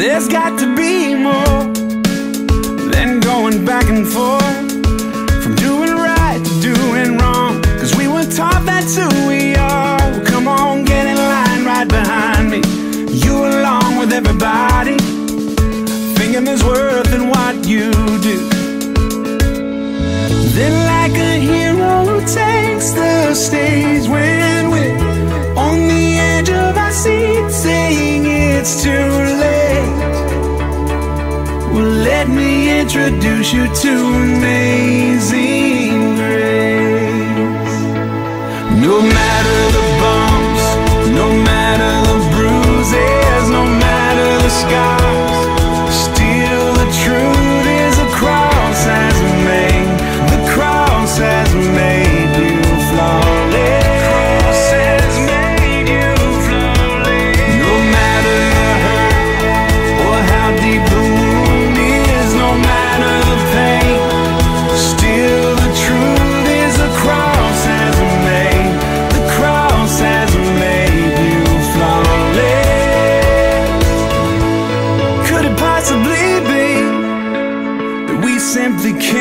There's got to be more than going back and forth from doing right to doing wrong. Cause we were taught that's who we are. Well, come on, get in line right behind me. You along with everybody, thinking there's worth in what you do. Then, like a hero who takes the stage when we're on the edge of our seat, saying it's true. introduce you to amazing.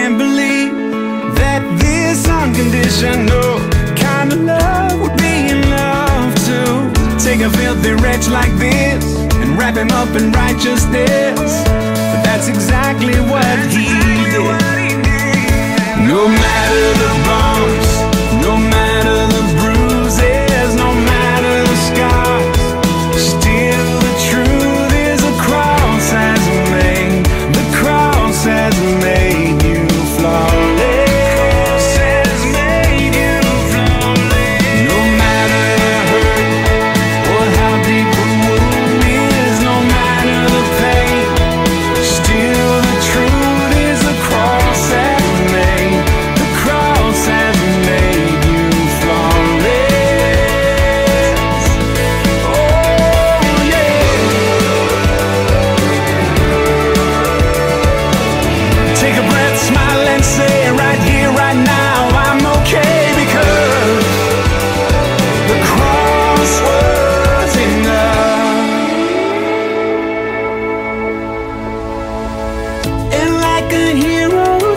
and believe that this unconditional kind of love would be enough to take a filthy wretch like this and wrap him up in righteousness. But that's exactly what he did. No matter the bones.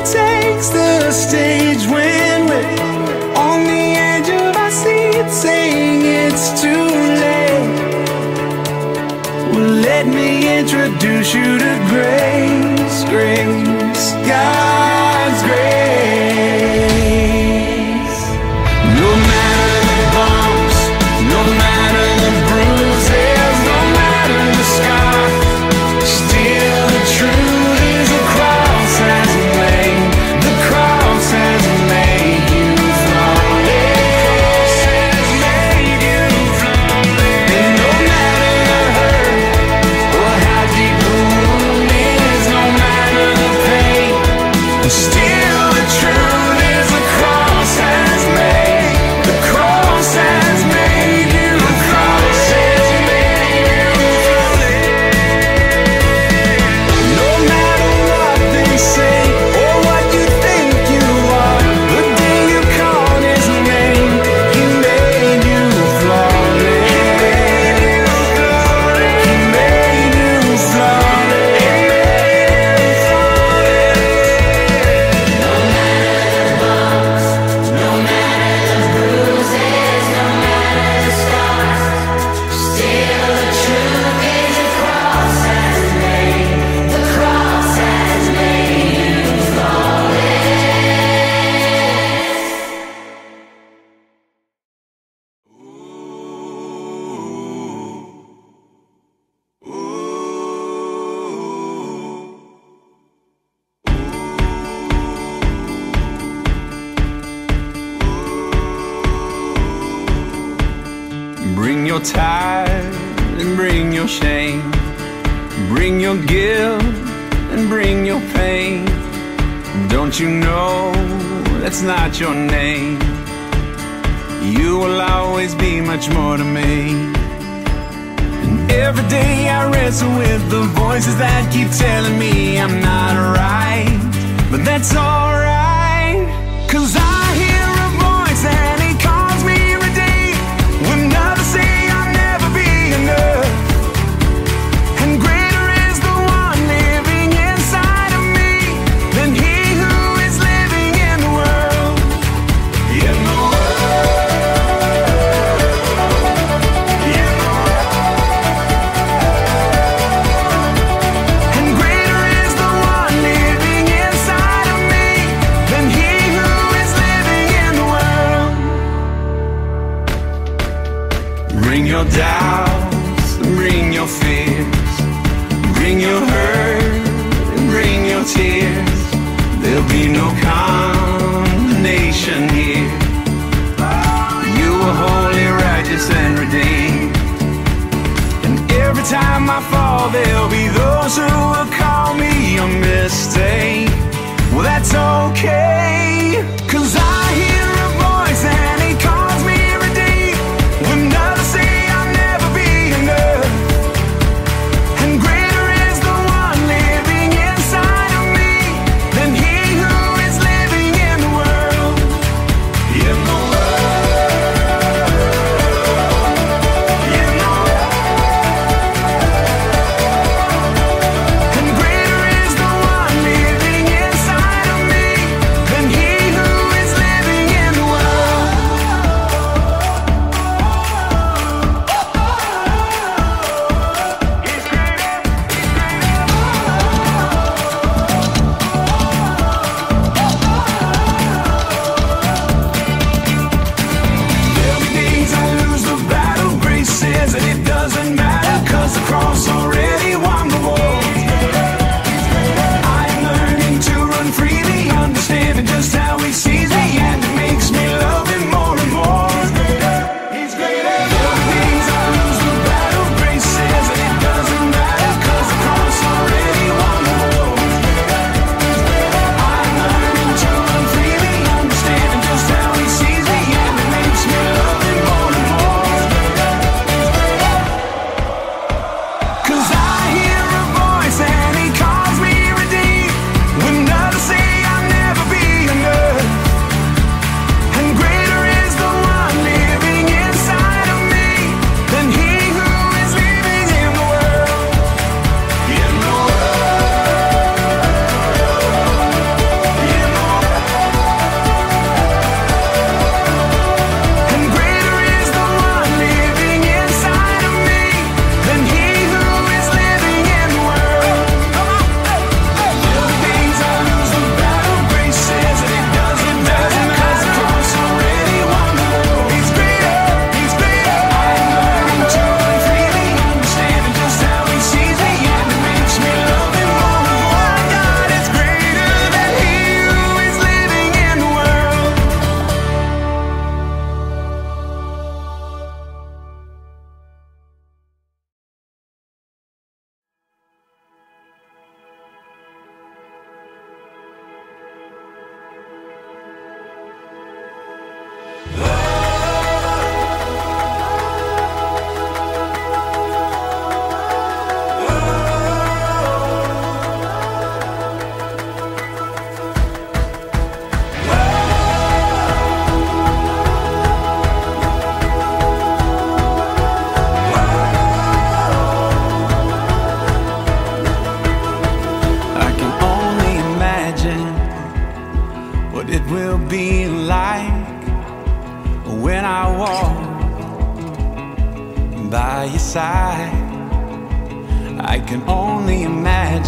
takes the stage when we're on the edge of our seat, saying it's too late. Well, let me introduce you to grace, grace, God.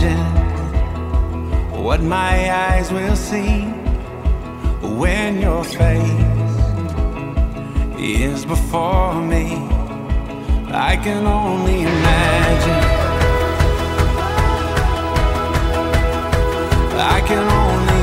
imagine what my eyes will see when your face is before me. I can only imagine. I can only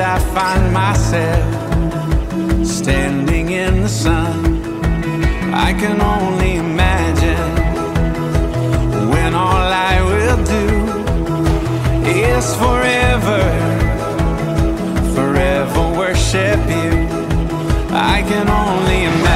and I find myself standing in the sun. I can only imagine when all I will do is forever, forever worship you. I can only imagine.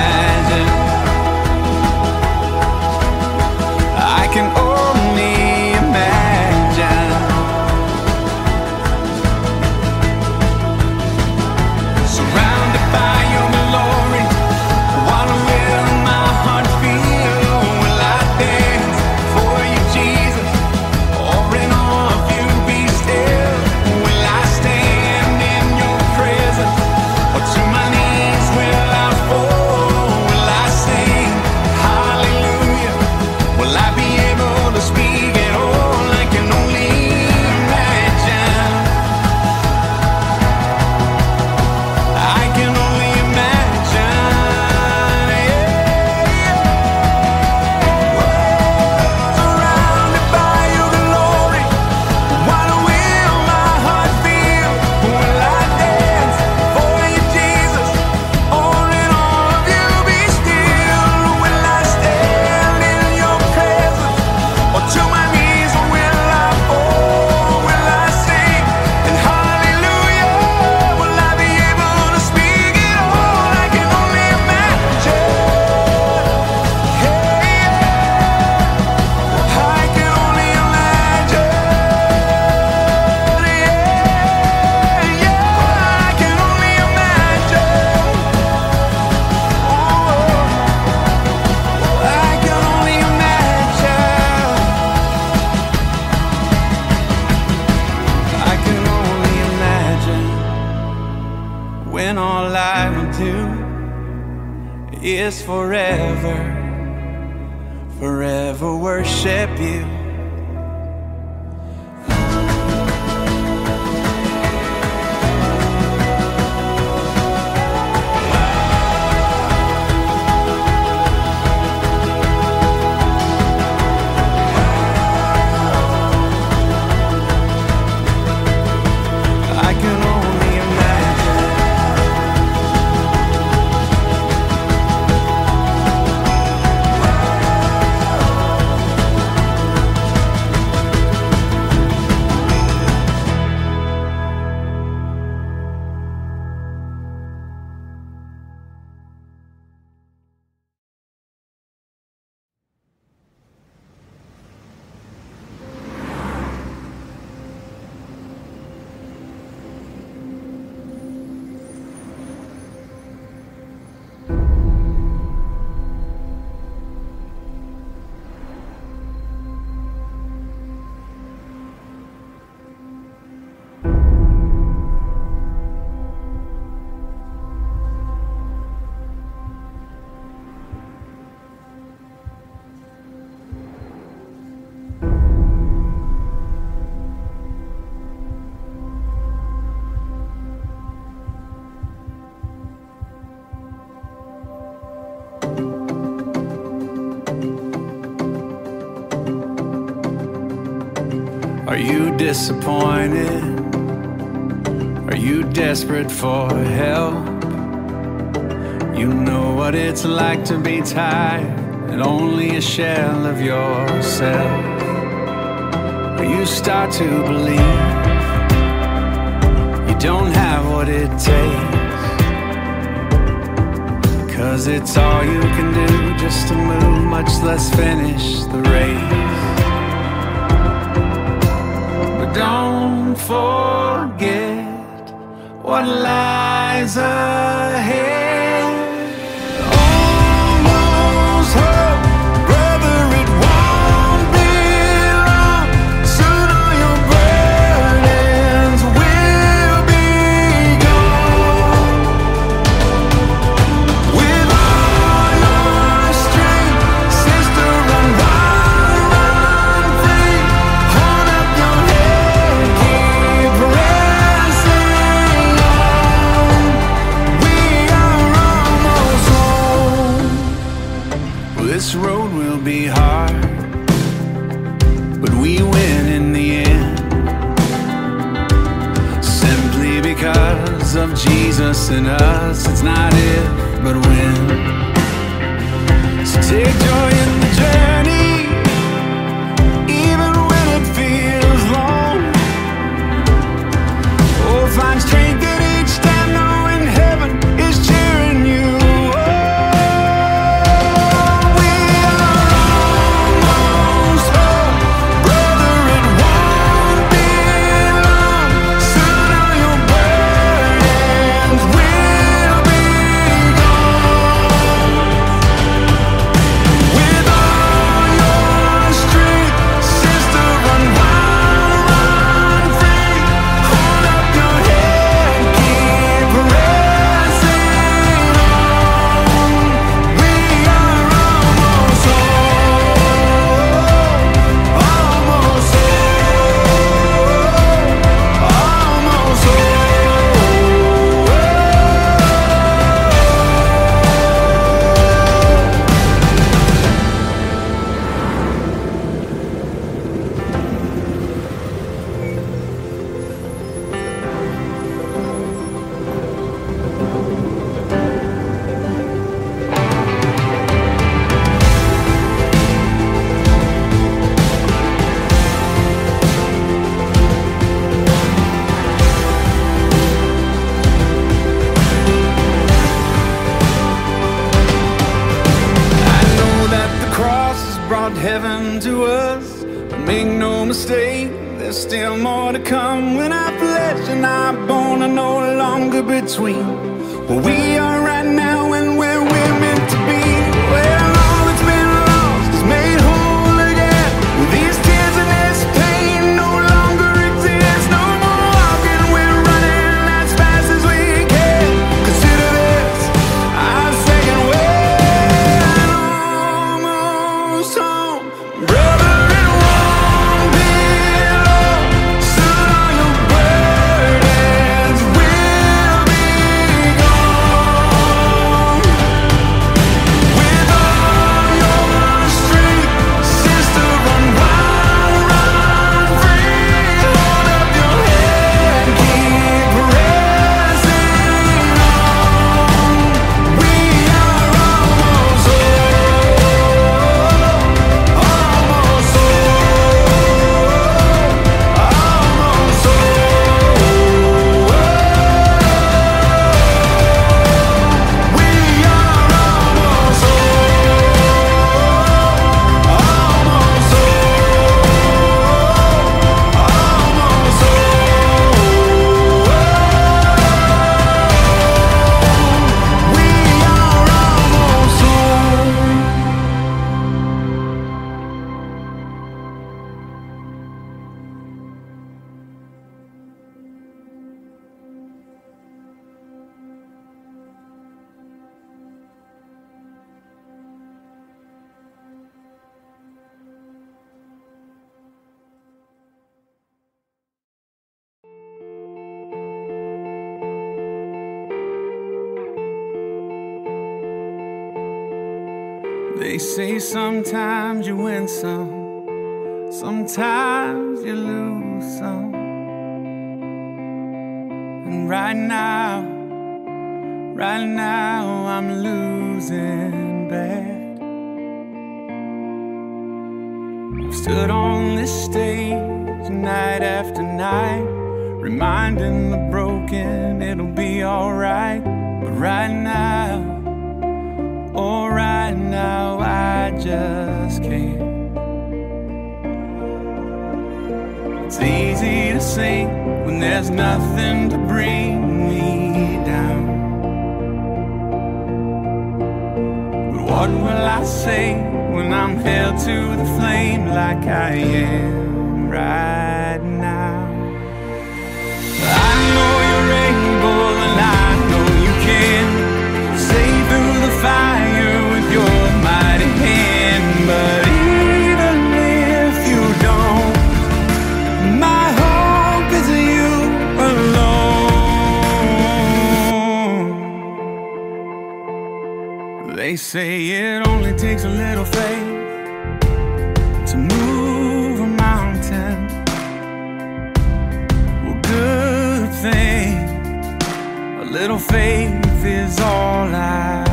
disappointed? Are you desperate for help? You know what it's like to be tired and only a shell of yourself. But you start to believe you don't have what it takes. Cause it's all you can do just to move, much less finish the race. what lies ahead. between. But we are Say sometimes you win some, sometimes you lose some. And right now, right now, I'm losing bad. I've stood on this stage night after night, reminding the broken it'll be alright. But right now, just can't. It's easy to sing when there's nothing to bring me down. But what will I say when I'm held to the flame like I am right They say it only takes a little faith to move a mountain. Well, good thing. A little faith is all I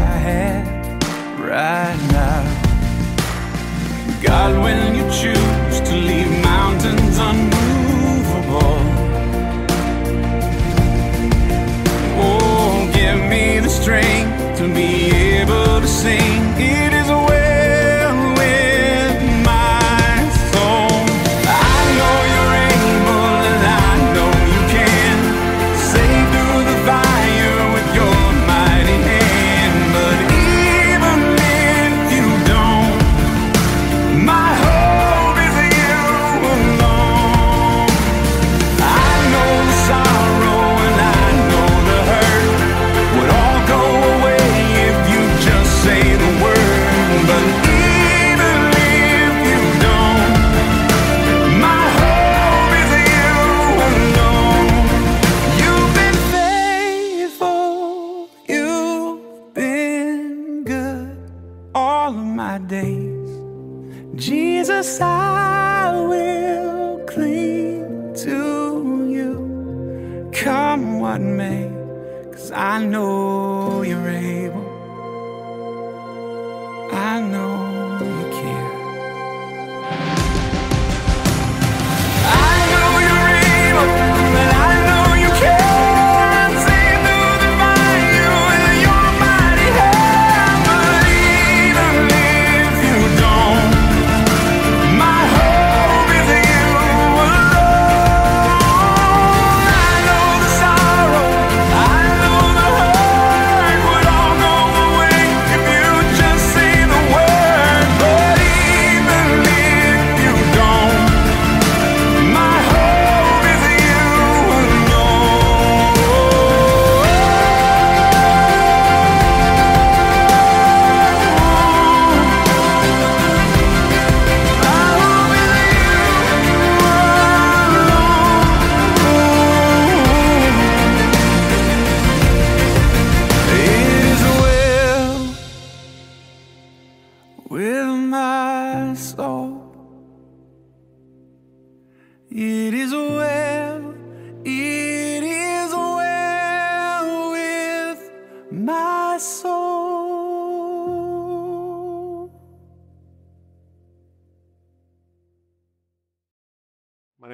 my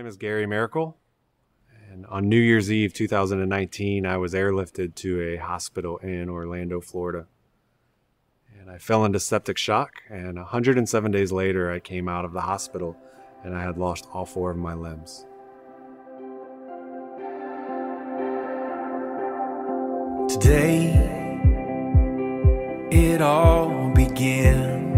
name is Gary Miracle, and on New Year's Eve 2019, I was airlifted to a hospital in Orlando, Florida. And I fell into septic shock, and 107 days later, I came out of the hospital and I had lost all four of my limbs. Today, it all begins.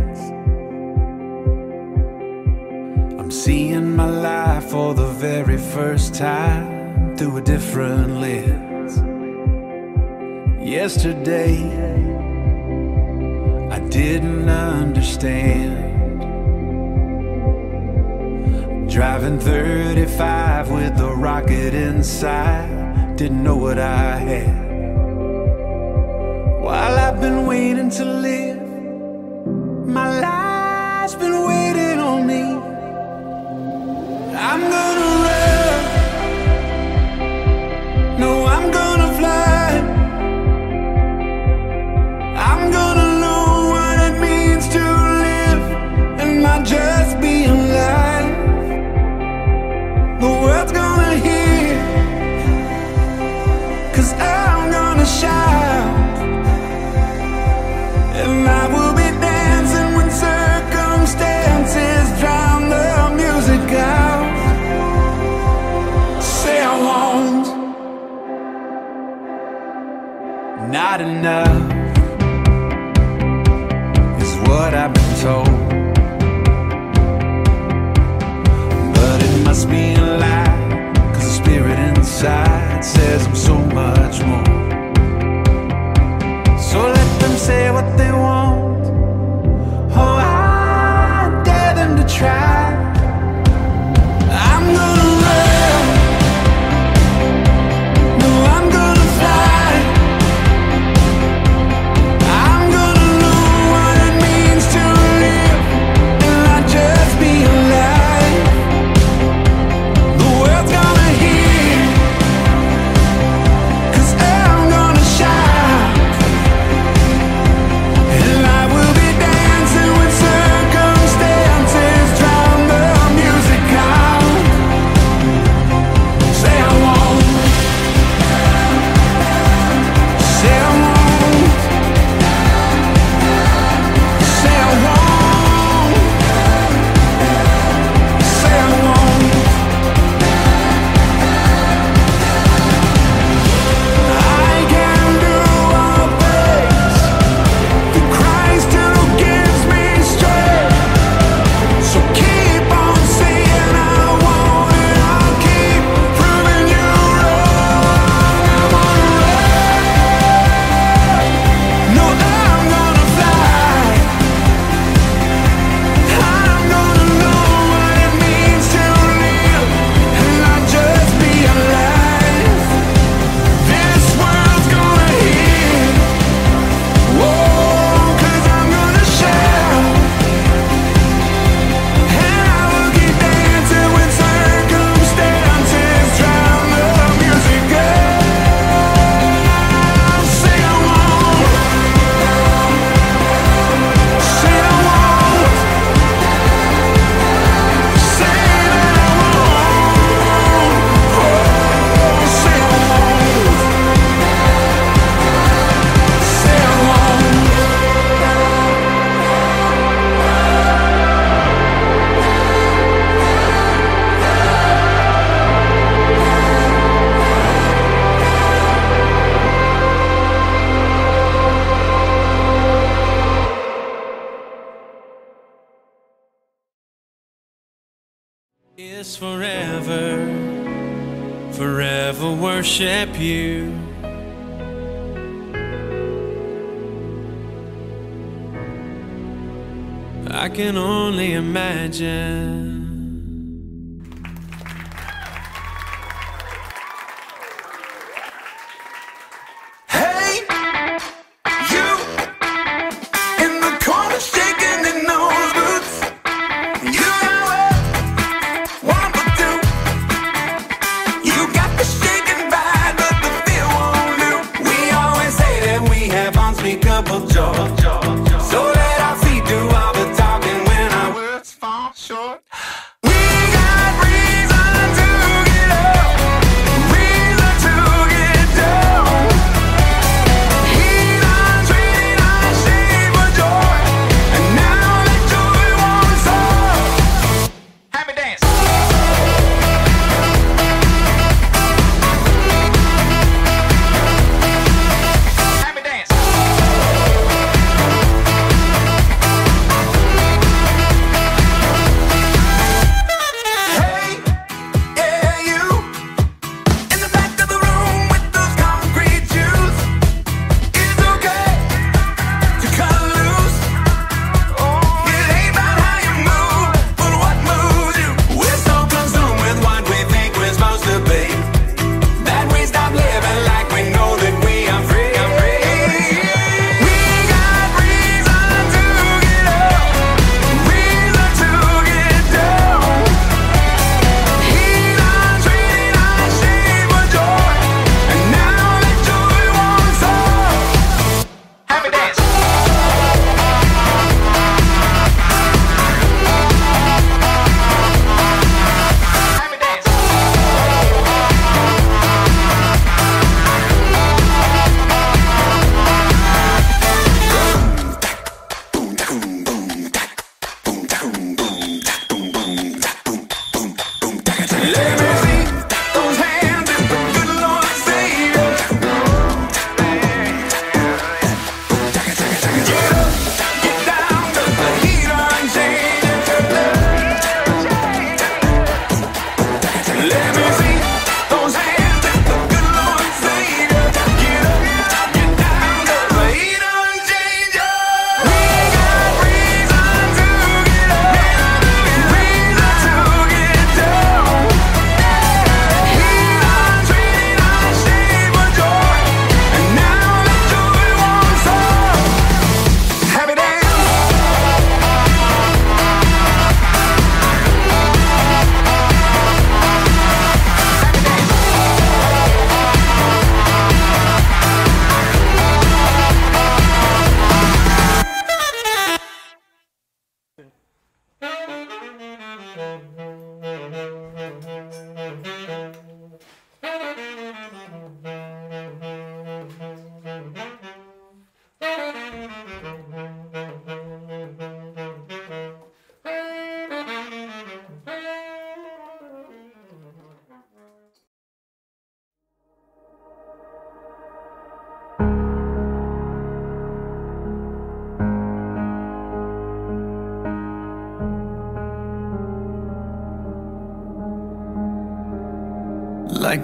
I'm seeing my life for the very first time through a different lens. Yesterday, I didn't understand. Driving 35 with a rocket inside, didn't know what I had. While I've been waiting to live, my life's been waiting on me. I'm gonna run. No, I'm gonna. not enough is what I've been told. But it must be a lie, cause the spirit inside says I'm so I can only imagine.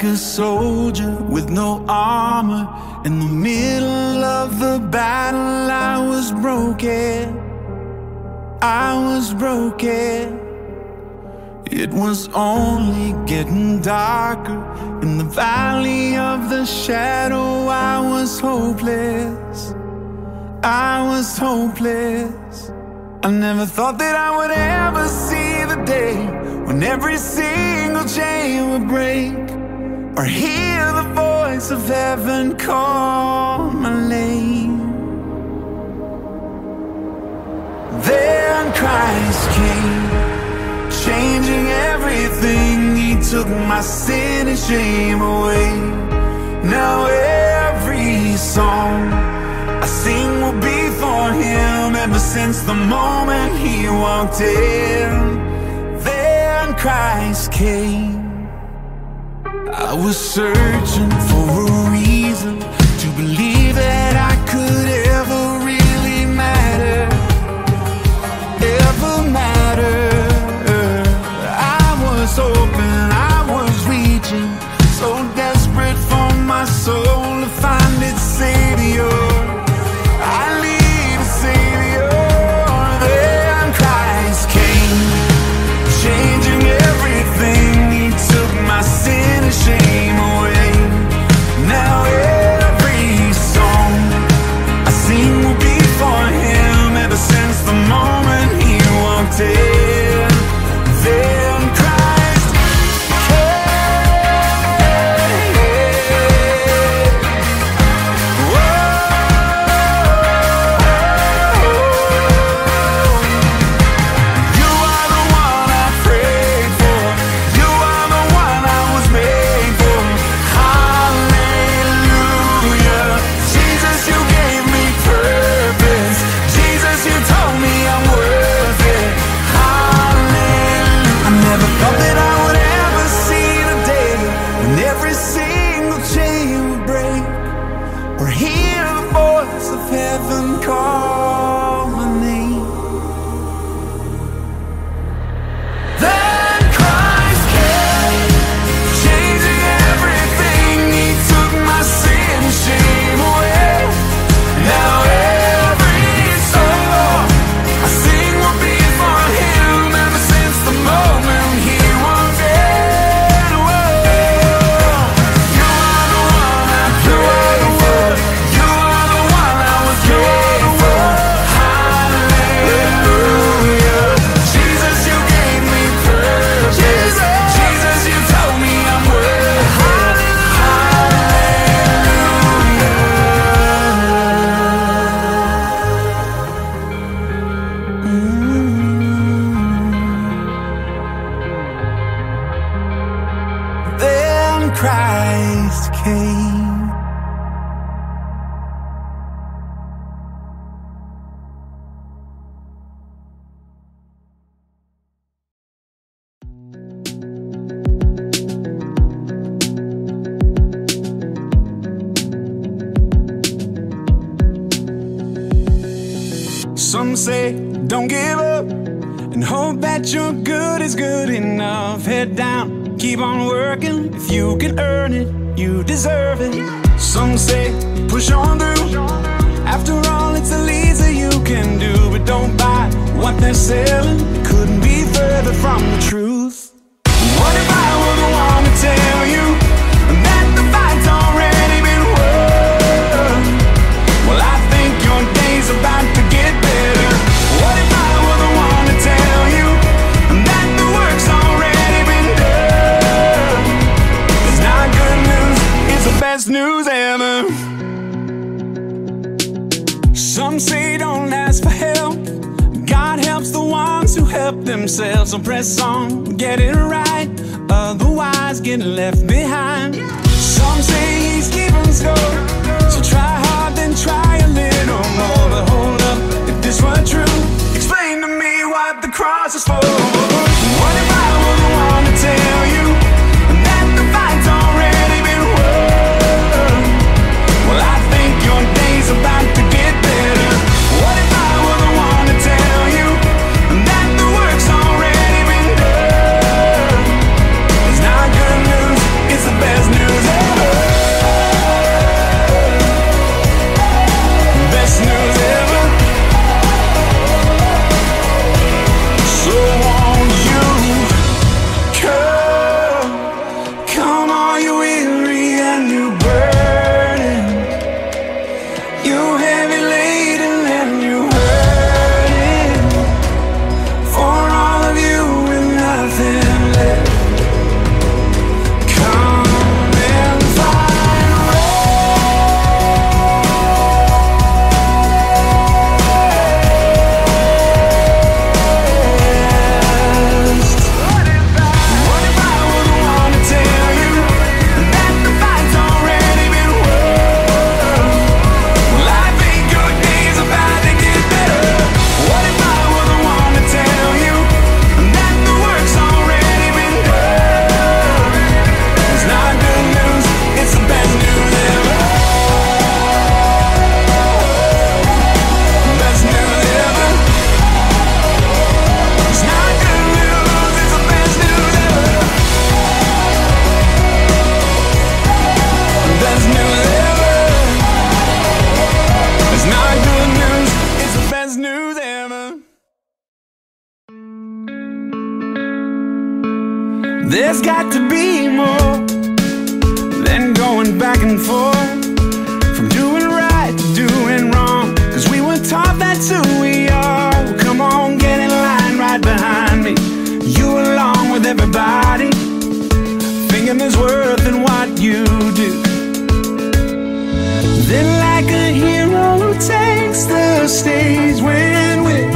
like a soldier with no armor. In the middle of the battle, I was broken. I was broken. It was only getting darker. In the valley of the shadow, I was hopeless. I was hopeless. I never thought that I would ever see the day when every single chain would break or hear the voice of heaven call my name. Then Christ came, changing everything. He took my sin and shame away. Now every song I sing will be for him ever since the moment he walked in. Then Christ came I was searching for a reason to believe that I could news ever. Some say don't ask for help. God helps the ones who help themselves. So press on, get it right. Otherwise, get left behind. Stays when we're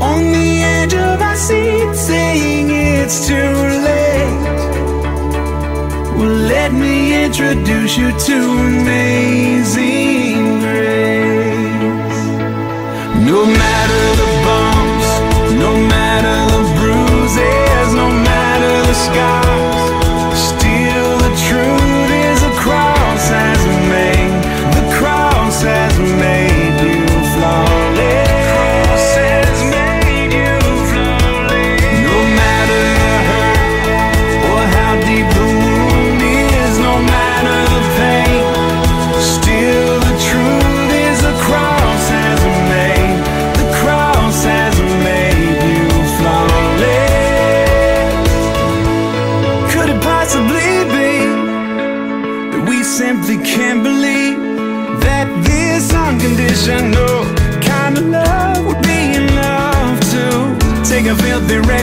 on the edge of our seat, saying it's too late. Well, let me introduce you to me.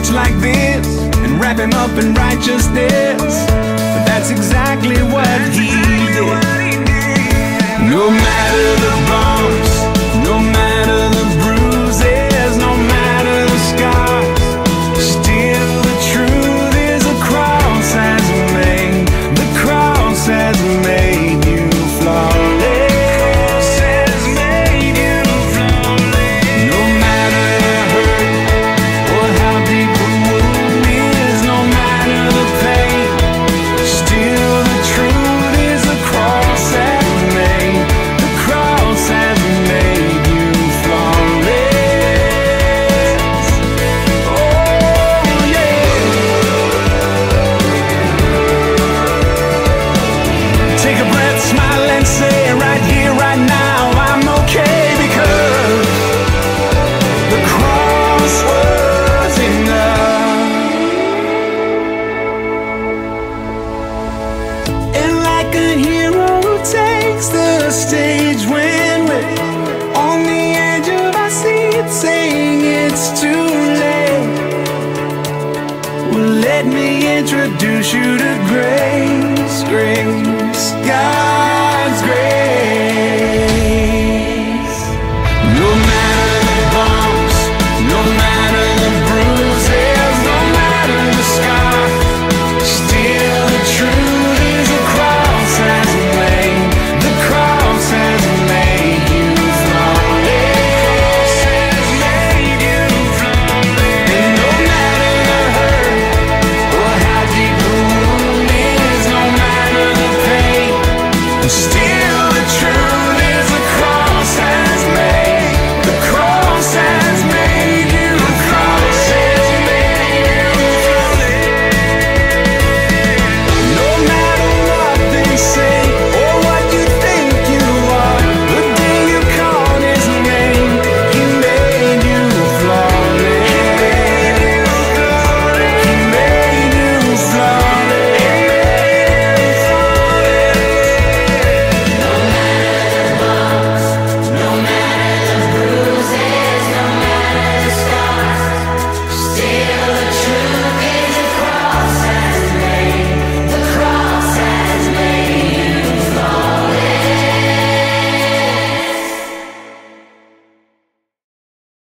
like this and wrap him up in righteousness. But that's exactly what he